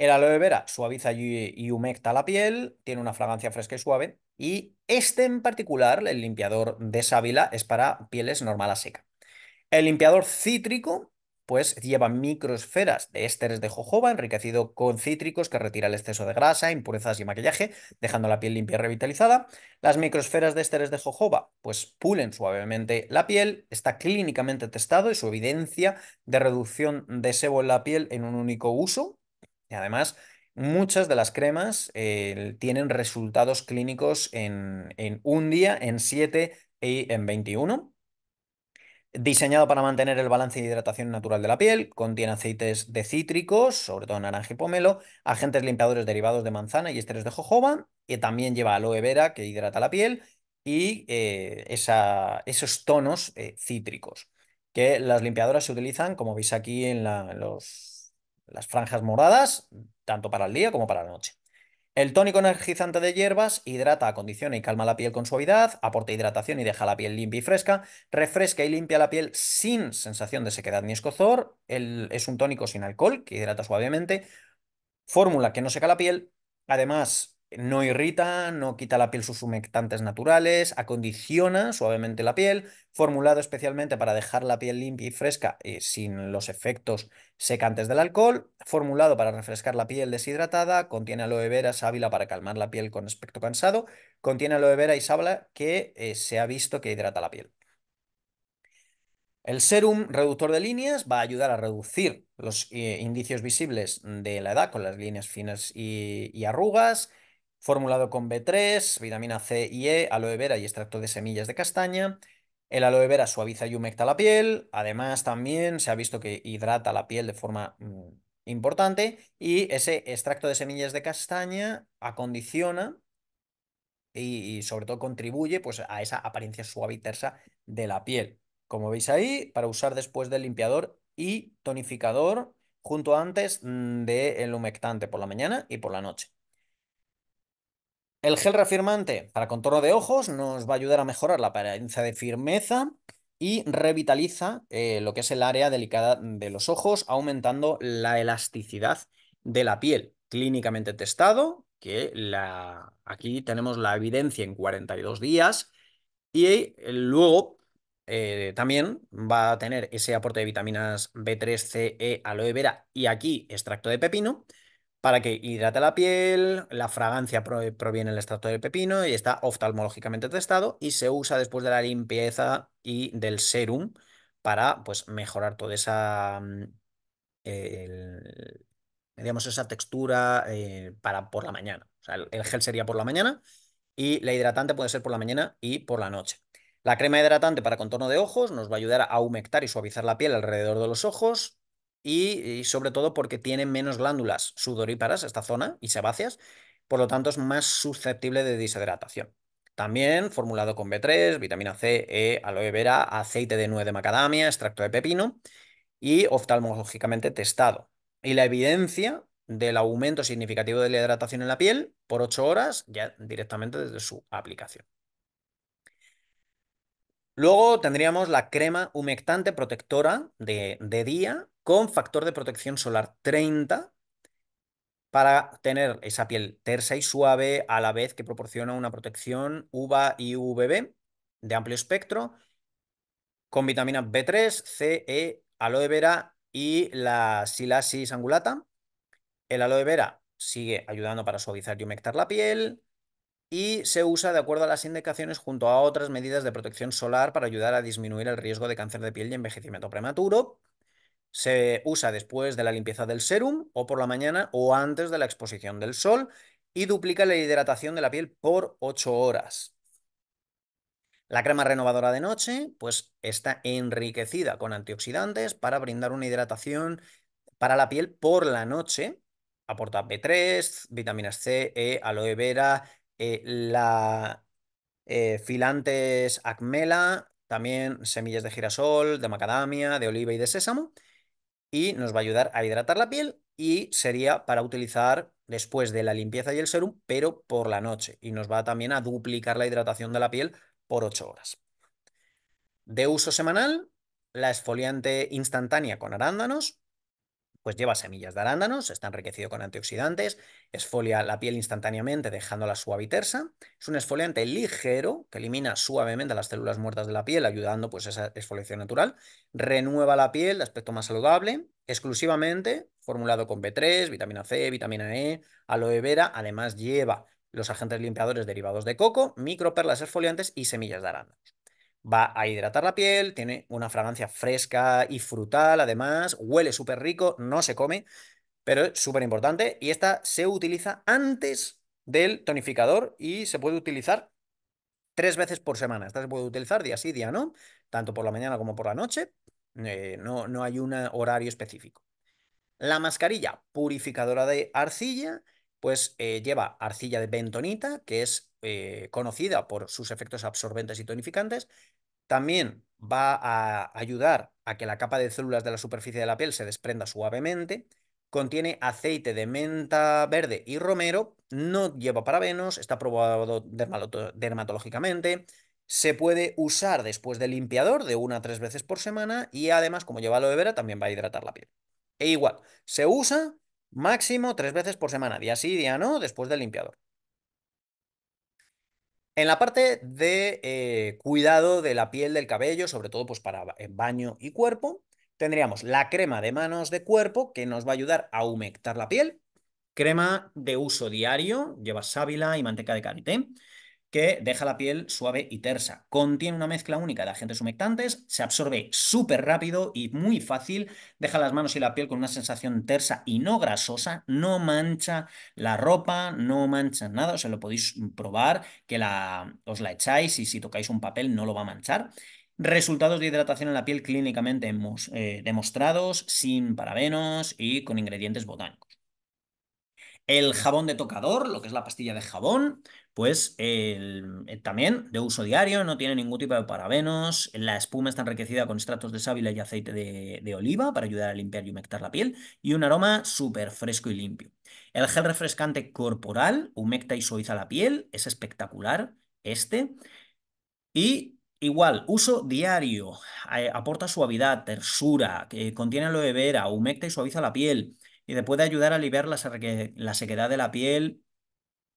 El aloe vera suaviza y humecta la piel, tiene una fragancia fresca y suave. Y este en particular, el limpiador de sábila, es para pieles normal a seca. El limpiador cítrico pues lleva microesferas de ésteres de jojoba enriquecido con cítricos que retira el exceso de grasa, impurezas y maquillaje, dejando la piel limpia y revitalizada. Las microesferas de ésteres de jojoba pues pulen suavemente la piel, está clínicamente testado y su evidencia de reducción de sebo en la piel en un único uso. Y además, muchas de las cremas eh, tienen resultados clínicos en, en un día, en 7 y en 21. Diseñado para mantener el balance de hidratación natural de la piel, contiene aceites de cítricos, sobre todo naranja y pomelo, agentes limpiadores derivados de manzana y esteres de jojoba, y también lleva aloe vera que hidrata la piel y eh, esos tonos eh, cítricos, que las limpiadoras se utilizan, como veis aquí en, los, las franjas moradas, tanto para el día como para la noche. El tónico energizante de hierbas hidrata, acondiciona y calma la piel con suavidad, aporta hidratación y deja la piel limpia y fresca, refresca y limpia la piel sin sensación de sequedad ni escozor, es un tónico sin alcohol que hidrata suavemente, fórmula que no seca la piel, además no irrita, no quita la piel sus humectantes naturales, acondiciona suavemente la piel, formulado especialmente para dejar la piel limpia y fresca eh, sin los efectos secantes del alcohol, formulado para refrescar la piel deshidratada, contiene aloe vera, sábila para calmar la piel con aspecto cansado, contiene aloe vera y sábila que eh, se ha visto que hidrata la piel. El serum reductor de líneas va a ayudar a reducir los eh, indicios visibles de la edad con las líneas finas y arrugas, formulado con B3, vitamina C y E, aloe vera y extracto de semillas de castaña. El aloe vera suaviza y humecta la piel, además también se ha visto que hidrata la piel de forma mm, importante y ese extracto de semillas de castaña acondiciona y, sobre todo contribuye pues, a esa apariencia suave y tersa de la piel. Como veis ahí, para usar después del limpiador y tonificador junto antes mm, del humectante por la mañana y por la noche. El gel reafirmante para contorno de ojos nos va a ayudar a mejorar la apariencia de firmeza y revitaliza eh, lo que es el área delicada de los ojos, aumentando la elasticidad de la piel. Clínicamente testado, que la... aquí tenemos la evidencia en 42 días, y eh, luego eh, también va a tener ese aporte de vitaminas B3, C, E, aloe vera y aquí extracto de pepino, para que hidrate la piel, la fragancia proviene del extracto del pepino y está oftalmológicamente testado y se usa después de la limpieza y del serum para pues, mejorar toda esa, mm, digamos, esa textura eh, para por la mañana. O sea, el gel sería por la mañana y la hidratante puede ser por la mañana y por la noche. La crema hidratante para contorno de ojos nos va a ayudar a humectar y suavizar la piel alrededor de los ojos, y, sobre todo porque tiene menos glándulas sudoríparas esta zona y sebáceas, por lo tanto es más susceptible de deshidratación. También formulado con B3, vitamina C, E, aloe vera, aceite de nuez de macadamia, extracto de pepino y oftalmológicamente testado. Y la evidencia del aumento significativo de la hidratación en la piel por 8 horas ya directamente desde su aplicación. Luego tendríamos la crema humectante protectora de, día con factor de protección solar 30 para tener esa piel tersa y suave a la vez que proporciona una protección UVA y UVB de amplio espectro con vitaminas B3, C, E, aloe vera y la silasis angulata. El aloe vera sigue ayudando para suavizar y humectar la piel y se usa de acuerdo a las indicaciones junto a otras medidas de protección solar para ayudar a disminuir el riesgo de cáncer de piel y envejecimiento prematuro. Se usa después de la limpieza del serum o por la mañana o antes de la exposición del sol y duplica la hidratación de la piel por 8 horas. La crema renovadora de noche, pues está enriquecida con antioxidantes para brindar una hidratación para la piel por la noche. Aporta B3, vitaminas C, E, aloe vera, eh, la eh, filantes acmela, también semillas de girasol, de macadamia, de oliva y de sésamo. Y nos va a ayudar a hidratar la piel y sería para utilizar después de la limpieza y el serum, pero por la noche. Y nos va también a duplicar la hidratación de la piel por 8 horas. De uso semanal, la esfoliante instantánea con arándanos, pues lleva semillas de arándanos, está enriquecido con antioxidantes, esfolia la piel instantáneamente dejándola suave y tersa. Es un esfoliante ligero que elimina suavemente las células muertas de la piel, ayudando pues a esa exfoliación natural. Renueva la piel de aspecto más saludable, exclusivamente formulado con B3, vitamina C, vitamina E, aloe vera. Además lleva los agentes limpiadores derivados de coco, microperlas exfoliantes y semillas de arándanos. Va a hidratar la piel, tiene una fragancia fresca y frutal, además, huele súper rico, no se come, pero es súper importante. Y esta se utiliza antes del tonificador y se puede utilizar tres veces por semana. Esta se puede utilizar día sí, día no, tanto por la mañana como por la noche. Eh, no, no hay un horario específico. La mascarilla purificadora de arcilla pues eh, lleva arcilla de bentonita, que es eh, conocida por sus efectos absorbentes y tonificantes. También va a ayudar a que la capa de células de la superficie de la piel se desprenda suavemente. Contiene aceite de menta verde y romero, no lleva parabenos, está probado dermatológicamente, se puede usar después del limpiador de una a tres veces por semana y además, como lleva aloe vera, también va a hidratar la piel. E igual, se usa Máximo tres veces por semana, día sí, día no, después del limpiador. En la parte de eh, cuidado de la piel del cabello, sobre todo pues para baño y cuerpo, tendríamos la crema de manos de cuerpo que nos va a ayudar a humectar la piel. Crema de uso diario, lleva sábila y manteca de karité que deja la piel suave y tersa. Contiene una mezcla única de agentes humectantes, se absorbe súper rápido y muy fácil, deja las manos y la piel con una sensación tersa y no grasosa, no mancha la ropa, no mancha nada, o sea, lo podéis probar, que la, os la echáis y si tocáis un papel no lo va a manchar. Resultados de hidratación en la piel clínicamente eh, demostrados, sin parabenos y con ingredientes botánicos. El jabón de tocador, lo que es la pastilla de jabón, pues también de uso diario, no tiene ningún tipo de parabenos, la espuma está enriquecida con extractos de sábila y aceite de, oliva para ayudar a limpiar y humectar la piel y un aroma súper fresco y limpio. El gel refrescante corporal humecta y suaviza la piel, es espectacular este. Y igual, uso diario, eh, aporta suavidad, tersura, contiene aloe vera, humecta y suaviza la piel y te puede ayudar a aliviar la, sequedad de la piel,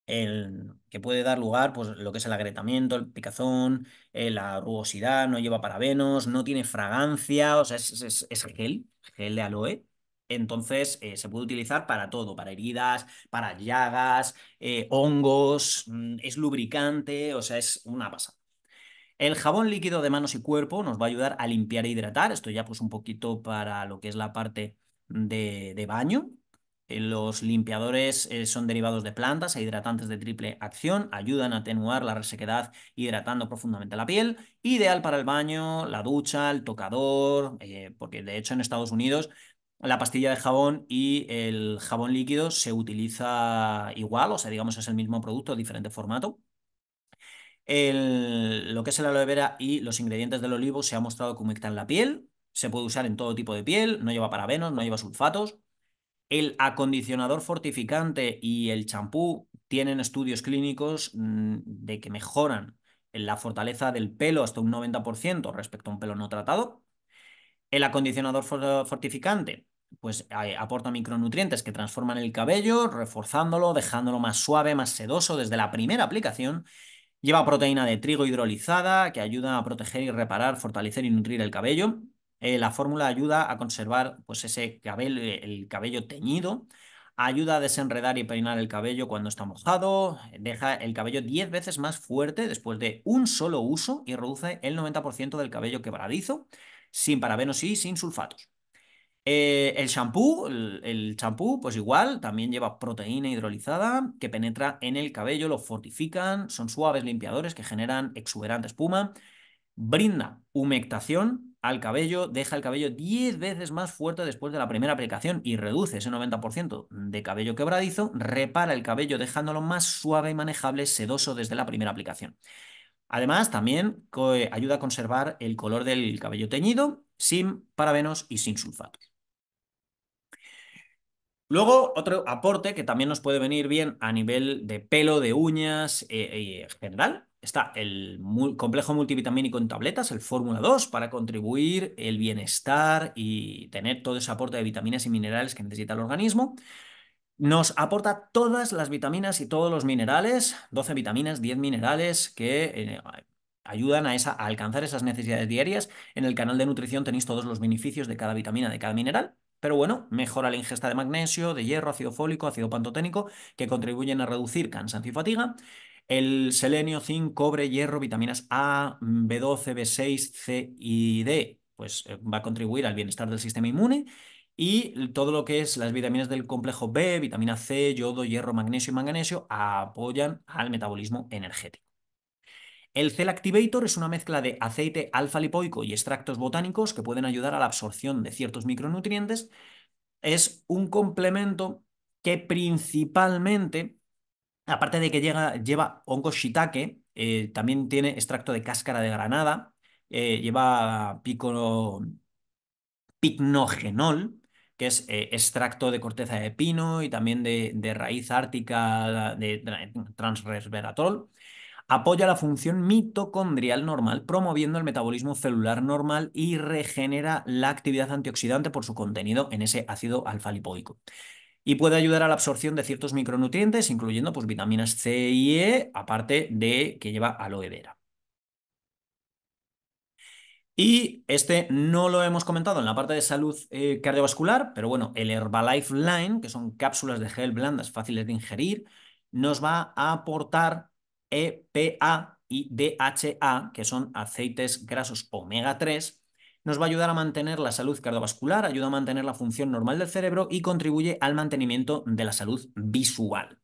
el, que puede dar lugar, pues lo que es el agrietamiento, el picazón, eh, la rugosidad, no lleva parabenos, no tiene fragancia, o sea, es, gel, gel de aloe. Entonces eh, se puede utilizar para todo, para heridas, para llagas, eh, hongos, mm, es lubricante, o sea, es una pasada. El jabón líquido de manos y cuerpo nos va a ayudar a limpiar e hidratar. Esto ya pues un poquito para lo que es la parte de, baño. Eh, los limpiadores eh, son derivados de plantas e hidratantes de triple acción, ayudan a atenuar la resequedad hidratando profundamente la piel. Ideal para el baño, la ducha, el tocador, eh, porque de hecho en Estados Unidos la pastilla de jabón y el jabón líquido se utiliza igual, o sea, digamos es el mismo producto, diferente formato. lo que es el aloe vera y los ingredientes del olivo se ha mostrado que humectan la piel, se puede usar en todo tipo de piel, no lleva parabenos, no lleva sulfatos. El acondicionador fortificante y el champú tienen estudios clínicos mm, de que mejoran la fortaleza del pelo hasta un 90% respecto a un pelo no tratado. El acondicionador fortificante pues aporta micronutrientes que transforman el cabello, reforzándolo, dejándolo más suave, más sedoso desde la primera aplicación. Lleva proteína de trigo hidrolizada que ayuda a proteger y reparar, fortalecer y nutrir el cabello. Eh, la fórmula ayuda a conservar pues, ese cabello, el cabello teñido, ayuda a desenredar y peinar el cabello cuando está mojado, deja el cabello 10 veces más fuerte después de un solo uso y reduce el 90% del cabello quebradizo, sin parabenos y sin sulfatos. Eh, el shampoo, el champú, pues igual, también lleva proteína hidrolizada que penetra en el cabello, lo fortifican, son suaves limpiadores que generan exuberante espuma, brinda humectación al cabello, deja el cabello 10 veces más fuerte después de la primera aplicación y reduce ese 90% de cabello quebradizo, repara el cabello dejándolo más suave y manejable, sedoso desde la primera aplicación. Además, también ayuda a conservar el color del cabello teñido, sin parabenos y sin sulfatos. Luego, otro aporte que también nos puede venir bien a nivel de pelo, de uñas eh, en general, está el complejo multivitamínico en tabletas, el Fórmula 2, para contribuir el bienestar y tener todo ese aporte de vitaminas y minerales que necesita el organismo. Nos aporta todas las vitaminas y todos los minerales, 12 vitaminas, 10 minerales que eh, ayudan a, esa, a alcanzar esas necesidades diarias. En el canal de nutrición tenéis todos los beneficios de cada vitamina, de cada mineral. Pero bueno, mejora la ingesta de magnesio, de hierro, ácido fólico, ácido pantoténico, que contribuyen a reducir cansancio y fatiga. El selenio, zinc, cobre, hierro, vitaminas A, B12, B6, C y D, pues eh, va a contribuir al bienestar del sistema inmune. Y todo lo que es las vitaminas del complejo B, vitamina C, yodo, hierro, magnesio y manganesio apoyan al metabolismo energético. El Cell Activator es una mezcla de aceite alfa lipoico y extractos botánicos que pueden ayudar a la absorción de ciertos micronutrientes. Es un complemento que principalmente, aparte de que lleva hongo shiitake, eh, también tiene extracto de cáscara de granada, eh, lleva pico, picnogenol, que es eh, extracto de corteza de pino y también de, raíz ártica de, transresveratrol apoya la función mitocondrial normal, promoviendo el metabolismo celular normal y regenera la actividad antioxidante por su contenido en ese ácido alfa-lipoico. Y puede ayudar a la absorción de ciertos micronutrientes, incluyendo pues, vitaminas C y E, aparte de que lleva aloe vera. Y este no lo hemos comentado en la parte de salud eh, cardiovascular, pero bueno, el Herbalife Line, que son cápsulas de gel blandas fáciles de ingerir, nos va a aportar EPA y DHA, que son aceites grasos omega 3, nos va a ayudar a mantener la salud cardiovascular, ayuda a mantener la función normal del cerebro y contribuye al mantenimiento de la salud visual.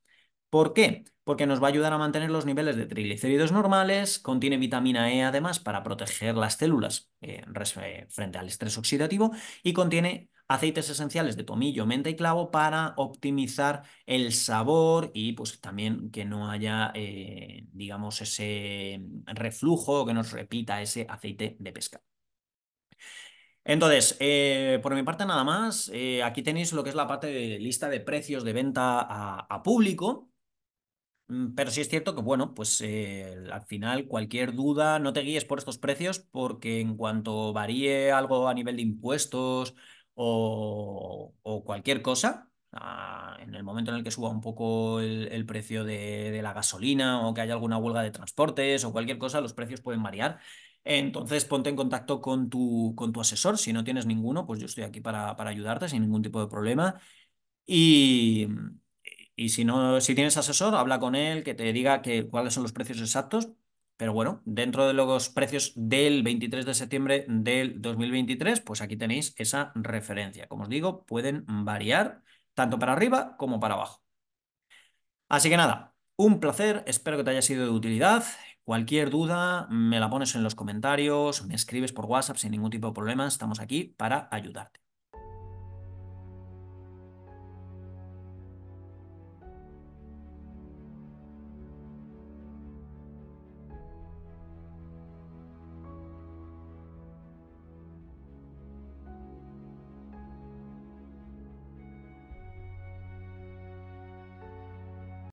¿Por qué? Porque nos va a ayudar a mantener los niveles de triglicéridos normales, contiene vitamina E además para proteger las células eh, eh, frente al estrés oxidativo y contiene aceites esenciales de tomillo, menta y clavo para optimizar el sabor y pues también que no haya, eh, digamos, ese reflujo, que nos repita ese aceite de pesca. Entonces, eh, por mi parte nada más, eh, aquí tenéis lo que es la parte de lista de precios de venta a público. Mm, pero sí es cierto que, bueno, pues eh, al final cualquier duda, no te guíes por estos precios porque en cuanto varíe algo a nivel de impuestos o, cualquier cosa, en el momento en el que suba un poco el, precio de, la gasolina o que haya alguna huelga de transportes o cualquier cosa, los precios pueden variar. Entonces ponte en contacto con tu, con tu asesor. Si no tienes ninguno, pues yo estoy aquí para, para ayudarte sin ningún tipo de problema. Y, y si no, si tienes asesor, habla con él, que te diga cuáles son los precios exactos. Pero bueno, dentro de los precios del 23 de septiembre del 2023, pues aquí tenéis esa referencia. Como os digo, pueden variar tanto para arriba como para abajo. Así que nada, un placer, espero que te haya sido de utilidad. Cualquier duda, me la pones en los comentarios, me escribes por WhatsApp sin ningún tipo de problema, estamos aquí para ayudarte.